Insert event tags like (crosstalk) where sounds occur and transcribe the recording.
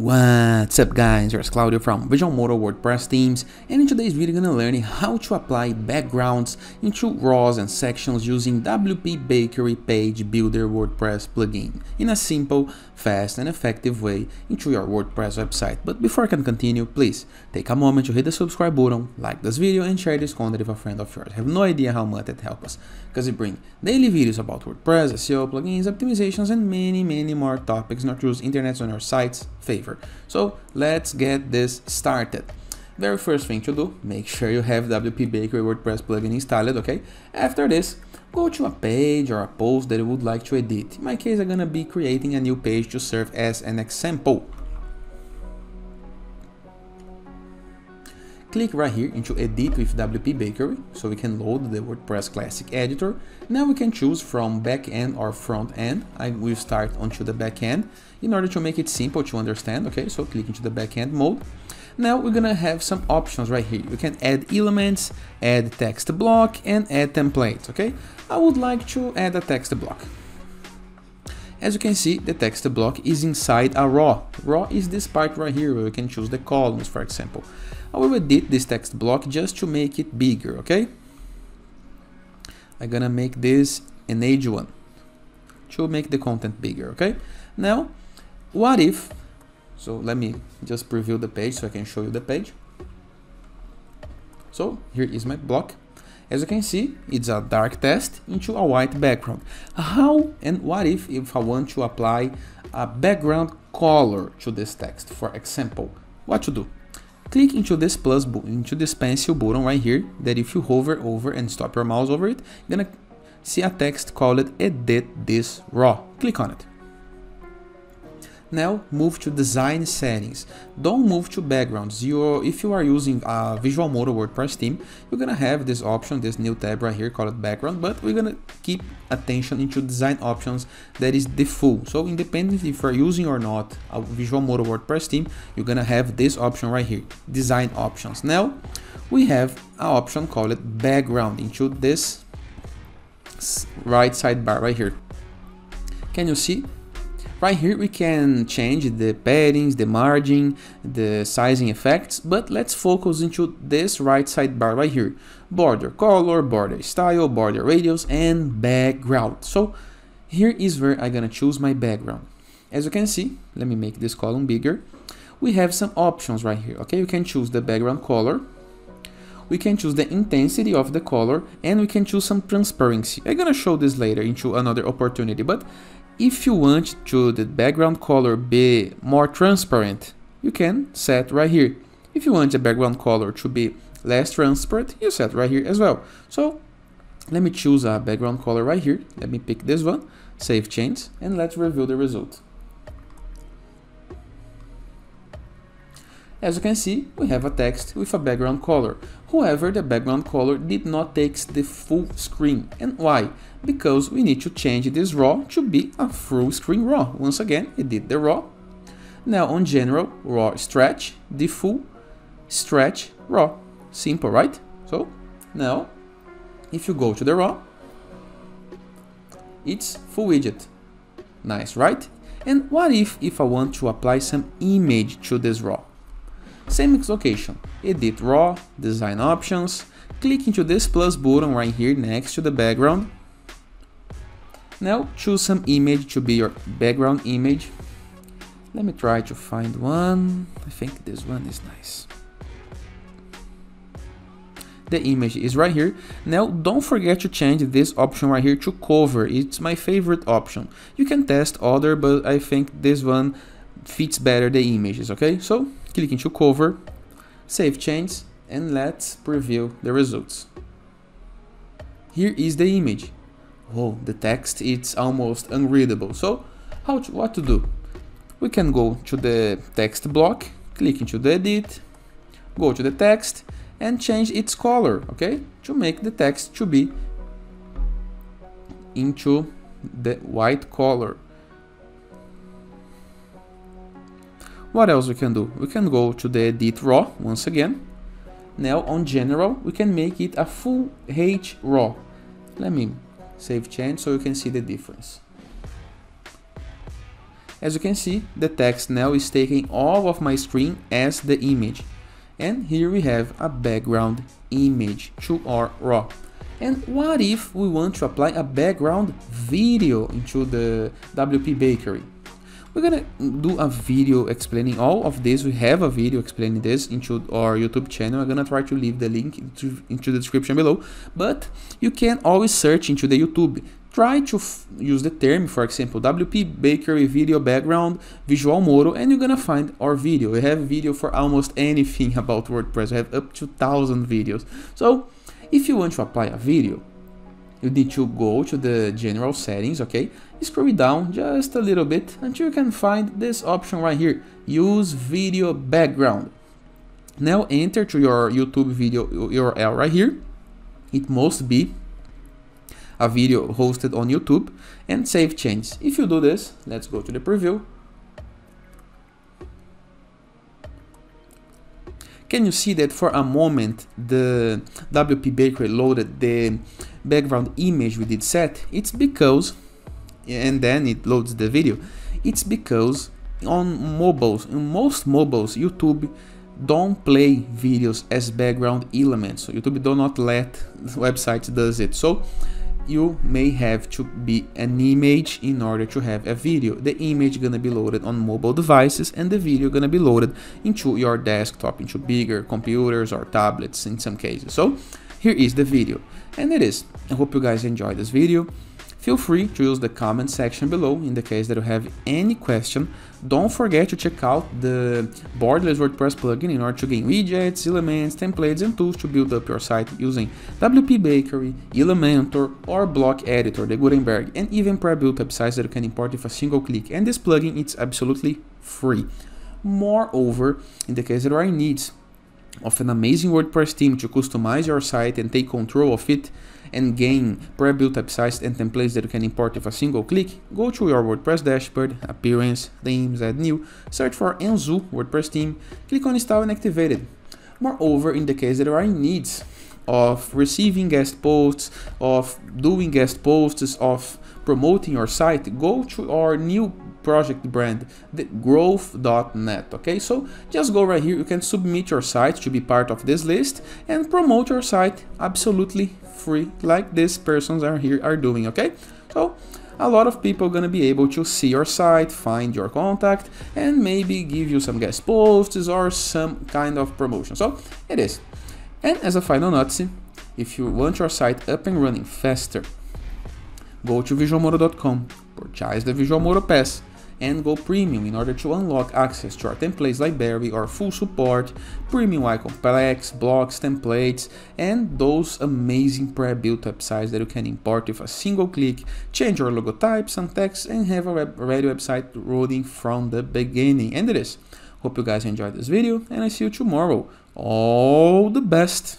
What's up guys, here's Claudio from Visualmodo WordPress themes and in today's video I'm gonna learn how to apply backgrounds into rows and sections using WP Bakery Page Builder WordPress plugin in a simple, fast and effective way into your WordPress website. But before I can continue, please take a moment to hit the subscribe button, like this video and share this content with a friend of yours. I have no idea how much it helps us because we bring daily videos about WordPress, SEO, plugins, optimizations and many many more topics not just internet on our site's So let's get this started. Very first thing to do, make sure you have WP Bakery WordPress plugin installed, okay? After this, go to a page or a post that you would like to edit. In my case, I'm gonna be creating a new page to serve as an example. Click right here into edit with WP Bakery so we can load the WordPress classic editor. Now we can choose from back-end or front end. I will start onto the back-end in order to make it simple to understand. Okay, so click into the back-end mode. Now we're gonna have some options right here. You can add elements, add text block and add templates. Okay, I would like to add a text block. As you can see, the text block is inside a raw. Raw is this part right here where we can choose the columns, for example. I will edit this text block just to make it bigger, okay? I'm gonna make this an H1 to make the content bigger, okay? Now, what if, so let me just preview the page so I can show you the page. So here is my block. As you can see, it's a dark text into a white background. How and what if if I want to apply a background color to this text? For example, what to do? Click into this plus button, into this pencil button right here that if you hover over and stop your mouse over it, you're gonna see a text called edit this raw. Click on it. Now move to design settings. Don't move to backgrounds. You, if you are using a Visualmodo WordPress theme, you're gonna have this option, this new tab right here called background, but we're gonna keep attention into design options that is default. So independent if you're using or not a Visualmodo WordPress theme, you're gonna have this option right here, design options. Now we have an option called background into this right sidebar right here. Can you see Right here we can change the paddings, the margin, the sizing effects, but let's focus into this right sidebar right here. Border color, border style, border radius, and background. So here is where I'm gonna choose my background. As you can see, let me make this column bigger. We have some options right here, okay? We can choose the background color, we can choose the intensity of the color and we can choose some transparency. I'm gonna show this later into another opportunity, but if you want to the background color be more transparent, you can set right here. If you want the background color to be less transparent, you set right here as well. So let me choose a background color right here. Let me pick this one, save change, and let's review the result. As you can see, we have a text with a background color. However, the background color did not take the full screen. And why? Because we need to change this row to be a full screen row. Once again, it did the row. Now on general, row stretch, the full stretch row. Simple, right? So now, if you go to the row, it's full widget. Nice, right? And what if, if I want to apply some image to this row? Same location, edit raw, design options, click into this plus button right here next to the background. Now choose some image to be your background image. Let me try to find one. I think this one is nice. The image is right here. Now don't forget to change this option right here to cover. It's my favorite option. You can test other, but I think this one fits better the images, okay? So click into cover, save change, and let's preview the results. Here is the image. Oh, the text it's almost unreadable. So how to, what to do? We can go to the text block, click into the edit, go to the text and change its color, okay? To make the text to be into the white color. What else we can do? We can go to the edit row once again. Now on general, we can make it a full H row. Let me save change so you can see the difference. as you can see, the text now is taking all of my screen as the image. And here we have a background image to our raw. And what if we want to apply a background video into the WP Bakery? We're gonna do a video explaining all of this. We have a video explaining this into our YouTube channel. I'm gonna try to leave the link into, into the description below. But you can always search into the YouTube. Try to use the term, for example, WP Bakery video background Visualmodo, and you're gonna find our video. We have video for almost anything (laughs) about WordPress. We have up to thousand videos. So if you want to apply a video, you need to go to the general settings, okay? Scroll it down just a little bit until you can find this option right here, use video background. Now enter to your YouTube video URL right here. It must be a video hosted on YouTube and save changes. If you do this, let's go to the preview. Can you see that for a moment the WP Bakery loaded the background image we did set? It's because, and then it loads the video, it's because on mobiles, in most mobiles, YouTube don't play videos as background elements. So YouTube do not let (laughs) websites does it. So you may have to be an image in order to have a video. The image gonna be loaded on mobile devices and the video gonna be loaded into your desktop, into bigger computers or tablets in some cases. So here is the video and it is. I hope you guys enjoyed this video. Feel free to use the comment section below in the case that you have any question. Don't forget to check out the Borderless WordPress plugin in order to gain widgets, elements, templates, and tools to build up your site using WP Bakery, Elementor, or Block Editor, the Gutenberg, and even pre-built websites that you can import with a single click. And this plugin is absolutely free. Moreover, in the case that you are in needs of an amazing WordPress team to customize your site and take control of it, and gain pre-built websites and templates that you can import with a single click, go to your WordPress dashboard, Appearance, Themes, Add New, search for Enzu WordPress theme, click on Install and activate it. Moreover, in the case that you are in needs of receiving guest posts, of doing guest posts, of promoting your site, go to our new project brand, the growth.net. Okay, so just go right here. You can submit your site to be part of this list and promote your site absolutely free, like these persons are here are doing. Okay, so a lot of people gonna be able to see your site, find your contact, and maybe give you some guest posts or some kind of promotion. So it is. And as a final note, if you want your site up and running faster, go to visualmodo.com, purchase the Visualmodo Pass, and go premium in order to unlock access to our templates library or full support, premium icon packs, blocks, templates, and those amazing pre-built websites that you can import with a single click, change your logo type, some text, and have a web ready website running from the beginning. And it is. Hope you guys enjoyed this video, and I see you tomorrow. All the best!